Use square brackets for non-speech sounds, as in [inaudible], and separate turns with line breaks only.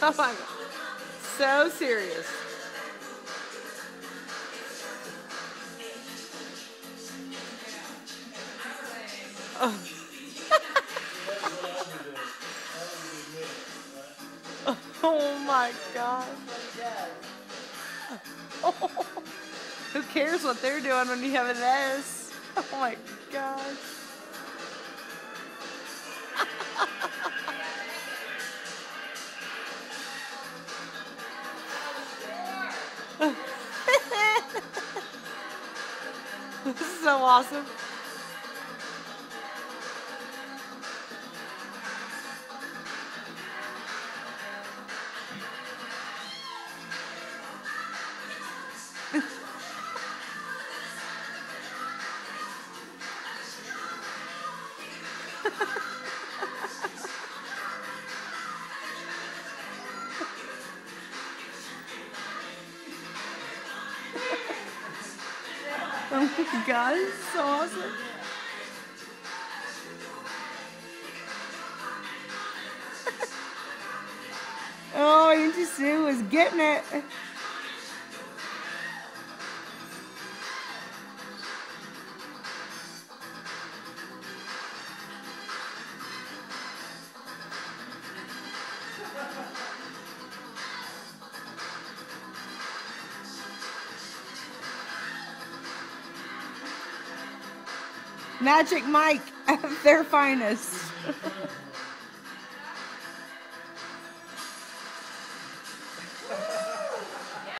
[laughs] Oh my god. So serious. Oh. [laughs] oh my god. Oh. [laughs] Who cares what they're doing when you have an S? Oh my gosh. This is so awesome. [laughs] [laughs] Is so awesome. oh, Auntie Sue is getting it. Magic Mike at their finest. [laughs]